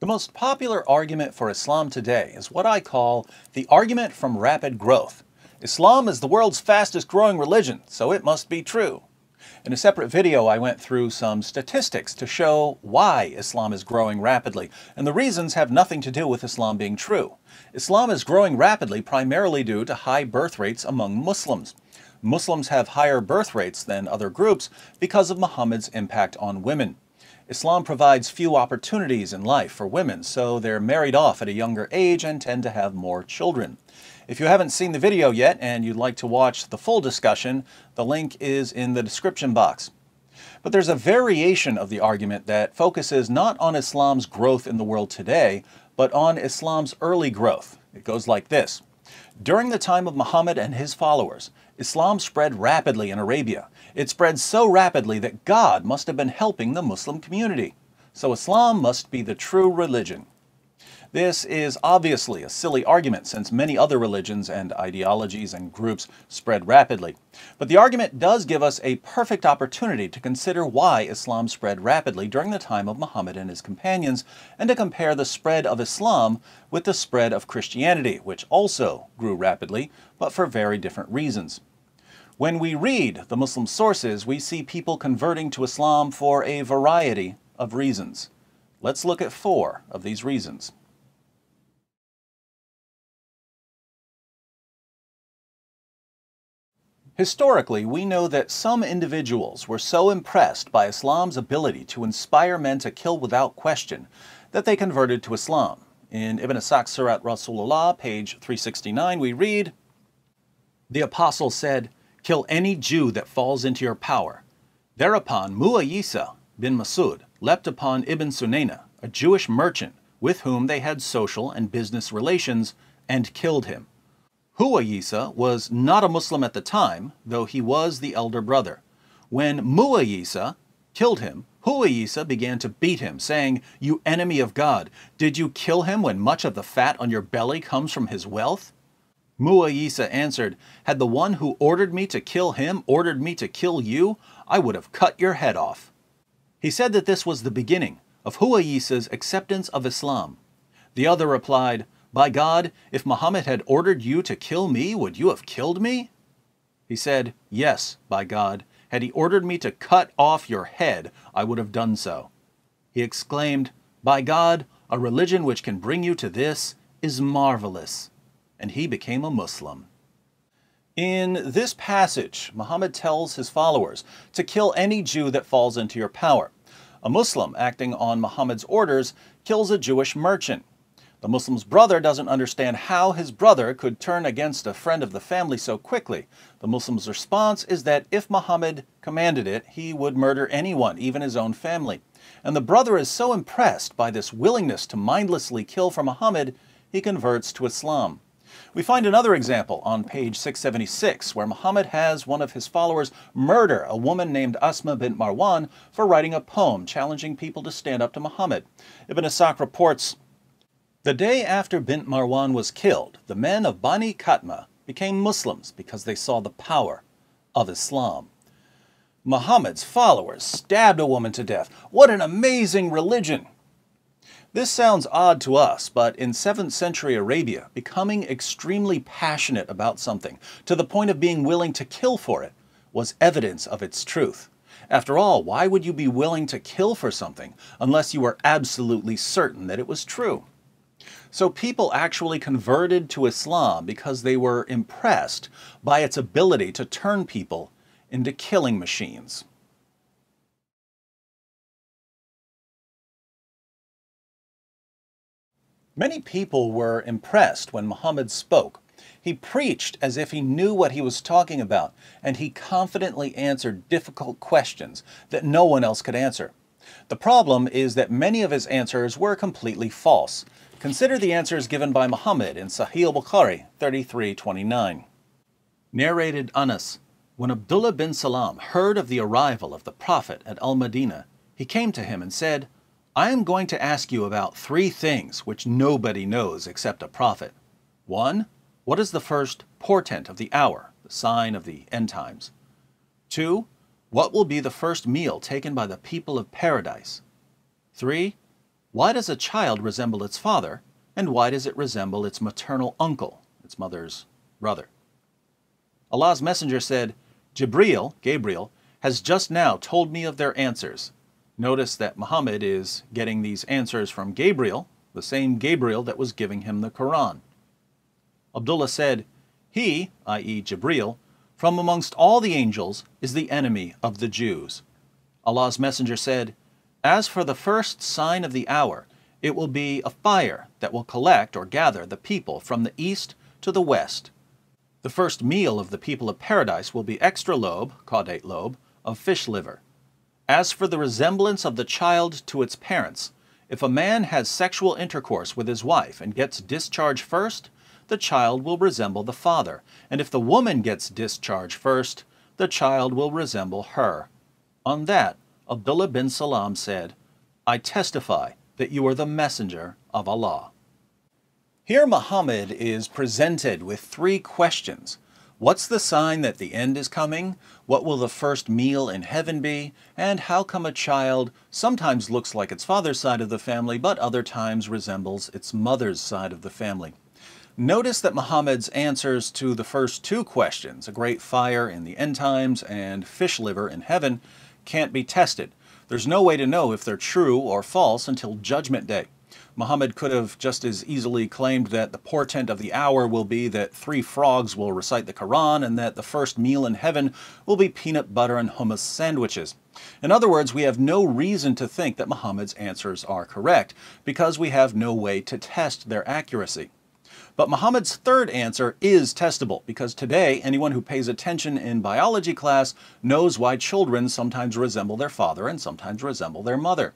The most popular argument for Islam today is what I call the argument from rapid growth. Islam is the world's fastest growing religion, so it must be true. In a separate video, I went through some statistics to show why Islam is growing rapidly, and the reasons have nothing to do with Islam being true. Islam is growing rapidly primarily due to high birth rates among Muslims. Muslims have higher birth rates than other groups because of Muhammad's impact on women. Islam provides few opportunities in life for women, so they're married off at a younger age and tend to have more children. If you haven't seen the video yet and you'd like to watch the full discussion, the link is in the description box. But there's a variation of the argument that focuses not on Islam's growth in the world today, but on Islam's early growth. It goes like this. During the time of Muhammad and his followers, Islam spread rapidly in Arabia. It spread so rapidly that God must have been helping the Muslim community. So Islam must be the true religion. This is obviously a silly argument since many other religions and ideologies and groups spread rapidly. But the argument does give us a perfect opportunity to consider why Islam spread rapidly during the time of Muhammad and his companions and to compare the spread of Islam with the spread of Christianity, which also grew rapidly, but for very different reasons. When we read the Muslim sources, we see people converting to Islam for a variety of reasons. Let's look at four of these reasons. Historically, we know that some individuals were so impressed by Islam's ability to inspire men to kill without question that they converted to Islam. In Ibn Ishaq Sirat Rasulullah, page 369, we read, The apostle said, Kill any Jew that falls into your power. Thereupon Mu'ayisa bin Masud leapt upon Ibn Sunayna, a Jewish merchant, with whom they had social and business relations, and killed him. Huwayisa was not a Muslim at the time, though he was the elder brother. When Muwayisa killed him, Huwayisa began to beat him, saying, You enemy of God, did you kill him when much of the fat on your belly comes from his wealth? Muwayisa answered, Had the one who ordered me to kill him ordered me to kill you, I would have cut your head off. He said that this was the beginning of Huwayisa's acceptance of Islam. The other replied, by God, if Muhammad had ordered you to kill me, would you have killed me? He said, Yes, by God. Had he ordered me to cut off your head, I would have done so. He exclaimed, By God, a religion which can bring you to this is marvelous. And he became a Muslim. In this passage, Muhammad tells his followers to kill any Jew that falls into your power. A Muslim acting on Muhammad's orders kills a Jewish merchant the Muslim's brother doesn't understand how his brother could turn against a friend of the family so quickly. The Muslim's response is that if Muhammad commanded it, he would murder anyone, even his own family. And the brother is so impressed by this willingness to mindlessly kill for Muhammad, he converts to Islam. We find another example on page 676 where Muhammad has one of his followers murder a woman named Asma bint Marwan for writing a poem challenging people to stand up to Muhammad. Ibn Ishaq reports, the day after Bint Marwan was killed, the men of Bani Khatma became Muslims because they saw the power of Islam. Muhammad's followers stabbed a woman to death. What an amazing religion! This sounds odd to us, but in 7th century Arabia, becoming extremely passionate about something, to the point of being willing to kill for it, was evidence of its truth. After all, why would you be willing to kill for something unless you were absolutely certain that it was true? So people actually converted to Islam because they were impressed by its ability to turn people into killing machines. Many people were impressed when Muhammad spoke. He preached as if he knew what he was talking about, and he confidently answered difficult questions that no one else could answer. The problem is that many of his answers were completely false, Consider the answers given by Muhammad in Sahih al-Bukhari 33:29. Narrated Anas, when Abdullah bin Salam heard of the arrival of the Prophet at Al-Madinah, he came to him and said, I am going to ask you about three things which nobody knows except a prophet. One, what is the first portent of the hour, the sign of the end times? Two, what will be the first meal taken by the people of paradise? Three, Why does a child resemble its father, and why does it resemble its maternal uncle, its mother's brother? Allah's messenger said, Jibreel, Gabriel, has just now told me of their answers. Notice that Muhammad is getting these answers from Gabriel, the same Gabriel that was giving him the Quran. Abdullah said, He, i.e., Jibreel, from amongst all the angels is the enemy of the Jews. Allah's messenger said, As for the first sign of the hour, it will be a fire that will collect or gather the people from the east to the west the first meal of the people of paradise will be extra lobe, caudate lobe, of fish liver. As for the resemblance of the child to its parents, if a man has sexual intercourse with his wife and gets discharge first, the child will resemble the father, and if the woman gets discharge first, the child will resemble her. On that, Abdullah bin Salam said, I testify that you are the messenger of Allah. Here Muhammad is presented with three questions. What's the sign that the end is coming? What will the first meal in heaven be? And how come a child sometimes looks like its father's side of the family, but other times resembles its mother's side of the family? Notice that Muhammad's answers to the first two questions, a great fire in the end times and fish liver in heaven, can't be tested. There's no way to know if they're true or false until Judgment Day. Muhammad could have just as easily claimed that the portent of the hour will be that three frogs will recite the Quran and that the first meal in heaven will be peanut butter and hummus sandwiches. In other words, we have no reason to think that Muhammad's answers are correct because we have no way to test their accuracy. But Muhammad's third answer is testable because today anyone who pays attention in biology class knows why children sometimes resemble their father and sometimes resemble their mother.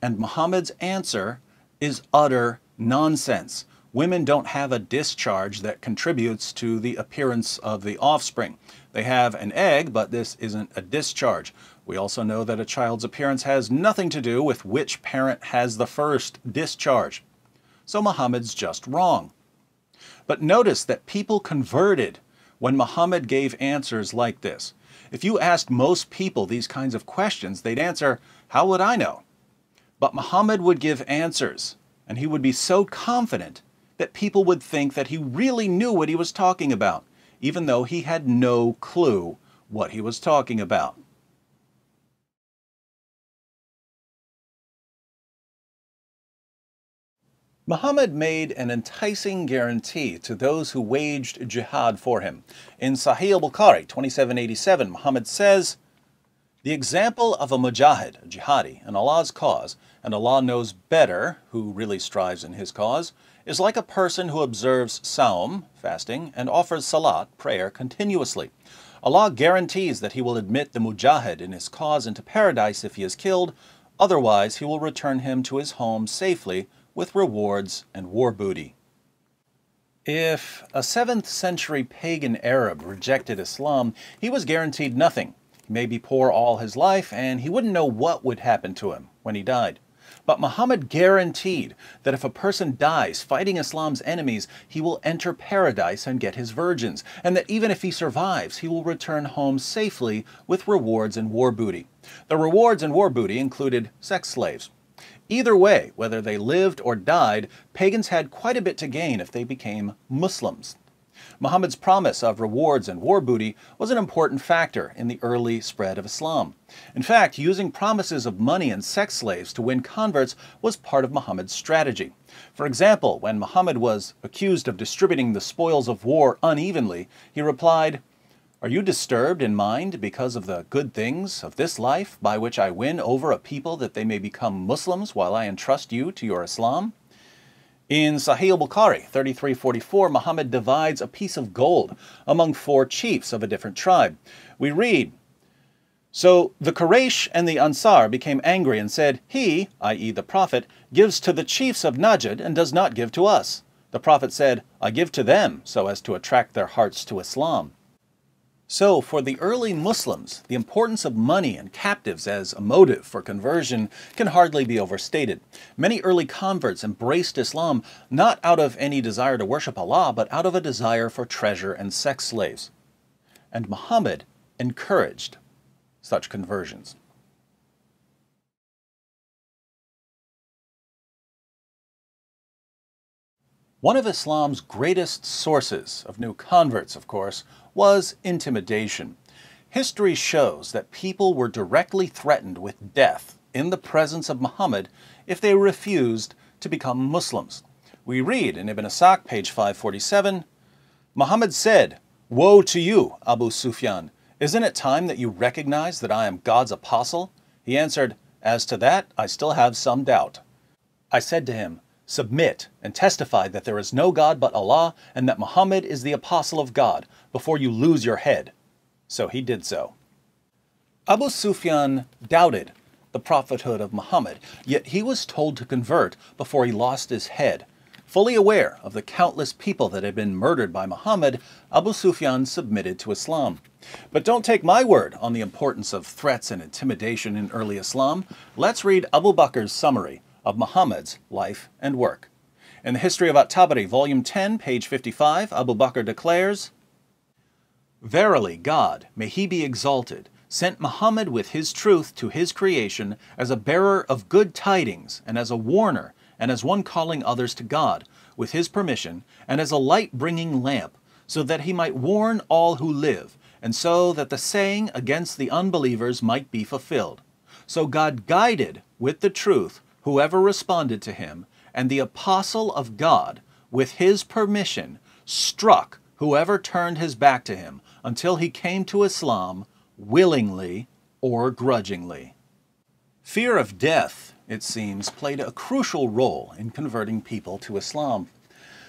And Muhammad's answer is utter nonsense. Women don't have a discharge that contributes to the appearance of the offspring. They have an egg, but this isn't a discharge. We also know that a child's appearance has nothing to do with which parent has the first discharge. So Muhammad's just wrong. But notice that people converted when Muhammad gave answers like this. If you asked most people these kinds of questions, they'd answer, How would I know? But Muhammad would give answers, and he would be so confident that people would think that he really knew what he was talking about, even though he had no clue what he was talking about. Muhammad made an enticing guarantee to those who waged jihad for him. In Sahih al-Bukhari 2787, Muhammad says, The example of a mujahid, a jihadi, in Allah's cause, and Allah knows better who really strives in his cause, is like a person who observes saum, fasting, and offers salat, prayer, continuously. Allah guarantees that he will admit the mujahid in his cause into paradise if he is killed, otherwise he will return him to his home safely with rewards and war booty. If a 7th century pagan Arab rejected Islam, he was guaranteed nothing. He may be poor all his life, and he wouldn't know what would happen to him when he died. But Muhammad guaranteed that if a person dies fighting Islam's enemies, he will enter paradise and get his virgins, and that even if he survives, he will return home safely with rewards and war booty. The rewards and war booty included sex slaves. Either way, whether they lived or died, pagans had quite a bit to gain if they became Muslims. Muhammad's promise of rewards and war booty was an important factor in the early spread of Islam. In fact, using promises of money and sex slaves to win converts was part of Muhammad's strategy. For example, when Muhammad was accused of distributing the spoils of war unevenly, he replied, Are you disturbed in mind because of the good things of this life by which I win over a people that they may become Muslims while I entrust you to your Islam? In Sahih al-Bukhari 3344, Muhammad divides a piece of gold among four chiefs of a different tribe. We read, So the Quraysh and the Ansar became angry and said, He, i.e. the Prophet, gives to the chiefs of Najd and does not give to us. The Prophet said, I give to them so as to attract their hearts to Islam. So, for the early Muslims, the importance of money and captives as a motive for conversion can hardly be overstated. Many early converts embraced Islam not out of any desire to worship Allah, but out of a desire for treasure and sex slaves. And Muhammad encouraged such conversions. One of Islam's greatest sources of new converts, of course, was intimidation. History shows that people were directly threatened with death in the presence of Muhammad if they refused to become Muslims. We read in Ibn Ishaq, page 547, Muhammad said, Woe to you, Abu Sufyan! Isn't it time that you recognize that I am God's apostle? He answered, As to that, I still have some doubt. I said to him, submit, and testify that there is no God but Allah and that Muhammad is the apostle of God before you lose your head. So he did so. Abu Sufyan doubted the prophethood of Muhammad, yet he was told to convert before he lost his head. Fully aware of the countless people that had been murdered by Muhammad, Abu Sufyan submitted to Islam. But don't take my word on the importance of threats and intimidation in early Islam. Let's read Abu Bakr's summary of Muhammad's life and work. In the History of At-Tabari, Volume 10, page 55, Abu Bakr declares, Verily God, may he be exalted, sent Muhammad with his truth to his creation as a bearer of good tidings and as a warner and as one calling others to God, with his permission, and as a light-bringing lamp, so that he might warn all who live, and so that the saying against the unbelievers might be fulfilled. So God guided with the truth whoever responded to him, and the apostle of God, with his permission, struck whoever turned his back to him until he came to Islam willingly or grudgingly. Fear of death, it seems, played a crucial role in converting people to Islam.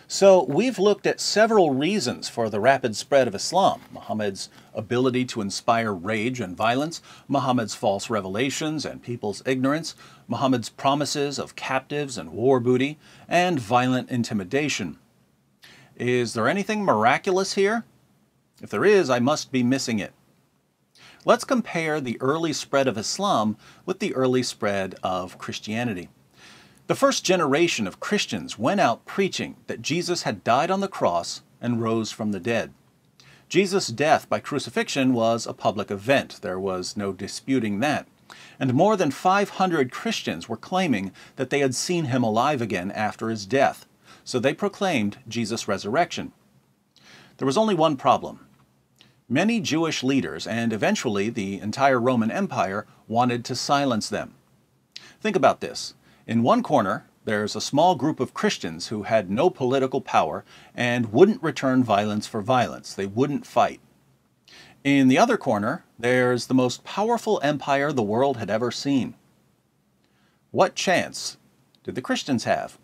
So we've looked at several reasons for the rapid spread of Islam. Muhammad's ability to inspire rage and violence, Muhammad's false revelations and people's ignorance, Muhammad's promises of captives and war booty, and violent intimidation. Is there anything miraculous here? If there is, I must be missing it. Let's compare the early spread of Islam with the early spread of Christianity. The first generation of Christians went out preaching that Jesus had died on the cross and rose from the dead. Jesus' death by crucifixion was a public event. There was no disputing that. And more than 500 Christians were claiming that they had seen him alive again after his death. So they proclaimed Jesus' resurrection. There was only one problem. Many Jewish leaders, and eventually the entire Roman Empire, wanted to silence them. Think about this. In one corner, there's a small group of Christians who had no political power and wouldn't return violence for violence. They wouldn't fight. In the other corner, there's the most powerful empire the world had ever seen. What chance did the Christians have?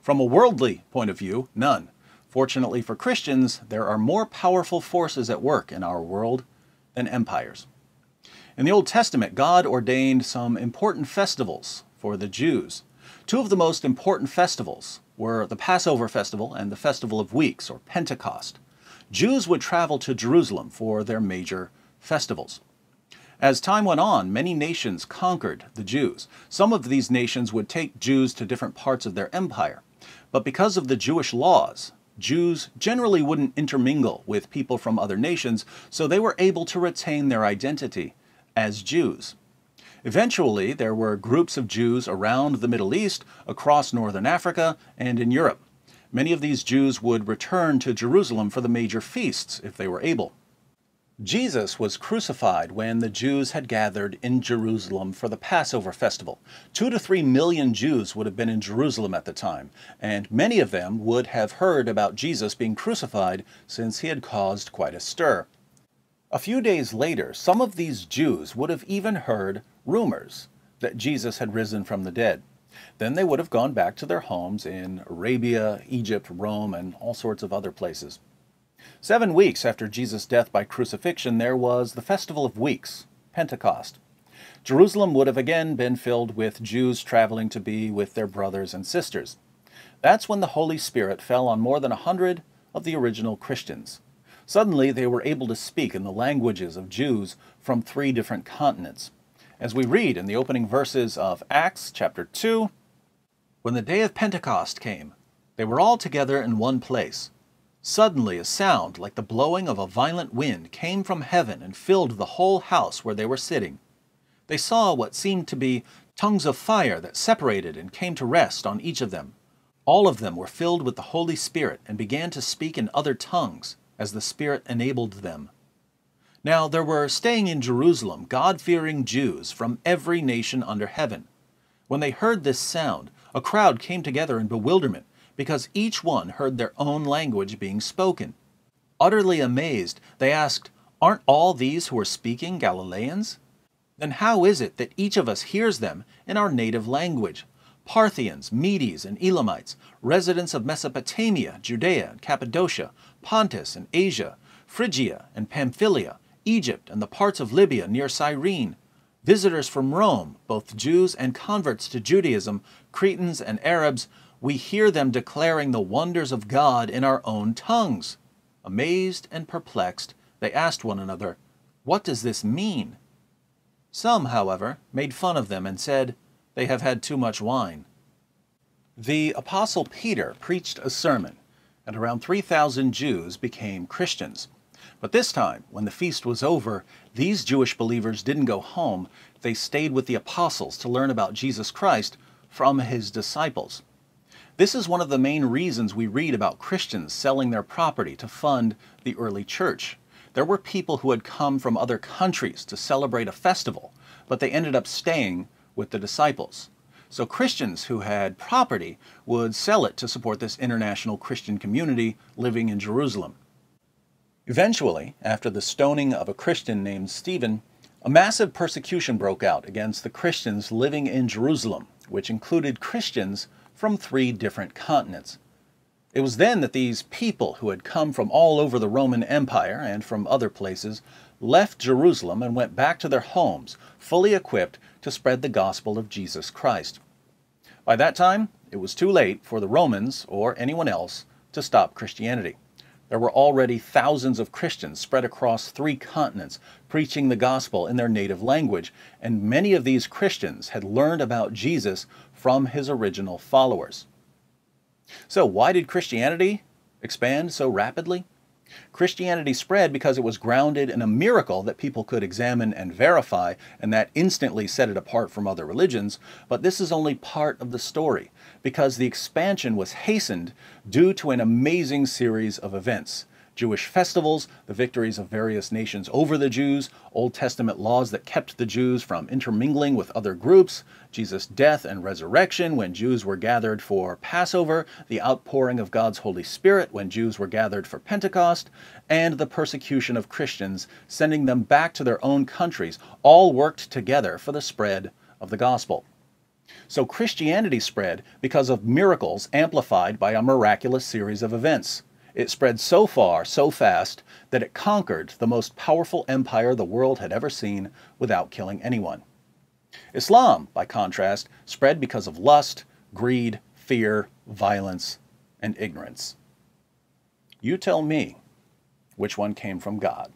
From a worldly point of view, none. Fortunately for Christians, there are more powerful forces at work in our world than empires. In the Old Testament, God ordained some important festivals for the Jews. Two of the most important festivals were the Passover festival and the Festival of Weeks, or Pentecost. Jews would travel to Jerusalem for their major festivals. As time went on, many nations conquered the Jews. Some of these nations would take Jews to different parts of their empire. But because of the Jewish laws, Jews generally wouldn't intermingle with people from other nations, so they were able to retain their identity as Jews. Eventually, there were groups of Jews around the Middle East, across northern Africa, and in Europe. Many of these Jews would return to Jerusalem for the major feasts if they were able. Jesus was crucified when the Jews had gathered in Jerusalem for the Passover festival. Two to three million Jews would have been in Jerusalem at the time, and many of them would have heard about Jesus being crucified since he had caused quite a stir. A few days later, some of these Jews would have even heard rumors that Jesus had risen from the dead. Then they would have gone back to their homes in Arabia, Egypt, Rome, and all sorts of other places. Seven weeks after Jesus' death by crucifixion, there was the Festival of Weeks, Pentecost. Jerusalem would have again been filled with Jews traveling to be with their brothers and sisters. That's when the Holy Spirit fell on more than a hundred of the original Christians. Suddenly, they were able to speak in the languages of Jews from three different continents. As we read in the opening verses of Acts chapter 2, when the day of Pentecost came, they were all together in one place. Suddenly a sound like the blowing of a violent wind came from heaven and filled the whole house where they were sitting. They saw what seemed to be tongues of fire that separated and came to rest on each of them. All of them were filled with the Holy Spirit and began to speak in other tongues as the Spirit enabled them. Now there were staying in Jerusalem God fearing Jews from every nation under heaven. When they heard this sound, a crowd came together in bewilderment because each one heard their own language being spoken. Utterly amazed, they asked, Aren't all these who are speaking Galileans? Then how is it that each of us hears them in our native language? Parthians, Medes, and Elamites, residents of Mesopotamia, Judea, and Cappadocia, Pontus and Asia, Phrygia and Pamphylia, Egypt, and the parts of Libya near Cyrene, visitors from Rome, both Jews and converts to Judaism, Cretans and Arabs, we hear them declaring the wonders of God in our own tongues. Amazed and perplexed, they asked one another, What does this mean? Some, however, made fun of them and said, They have had too much wine. The Apostle Peter preached a sermon, and around 3,000 Jews became Christians. But this time, when the feast was over, these Jewish believers didn't go home. They stayed with the apostles to learn about Jesus Christ from his disciples. This is one of the main reasons we read about Christians selling their property to fund the early church. There were people who had come from other countries to celebrate a festival, but they ended up staying with the disciples. So Christians who had property would sell it to support this international Christian community living in Jerusalem. Eventually, after the stoning of a Christian named Stephen, a massive persecution broke out against the Christians living in Jerusalem, which included Christians from three different continents. It was then that these people who had come from all over the Roman Empire and from other places left Jerusalem and went back to their homes, fully equipped to spread the gospel of Jesus Christ. By that time, it was too late for the Romans or anyone else to stop Christianity. There were already thousands of Christians spread across three continents preaching the gospel in their native language, and many of these Christians had learned about Jesus from his original followers. So, why did Christianity expand so rapidly? Christianity spread because it was grounded in a miracle that people could examine and verify, and that instantly set it apart from other religions. But this is only part of the story, because the expansion was hastened due to an amazing series of events. Jewish festivals, the victories of various nations over the Jews, Old Testament laws that kept the Jews from intermingling with other groups, Jesus' death and resurrection when Jews were gathered for Passover, the outpouring of God's Holy Spirit when Jews were gathered for Pentecost, and the persecution of Christians, sending them back to their own countries, all worked together for the spread of the gospel. So Christianity spread because of miracles amplified by a miraculous series of events. It spread so far, so fast, that it conquered the most powerful empire the world had ever seen without killing anyone. Islam, by contrast, spread because of lust, greed, fear, violence, and ignorance. You tell me which one came from God.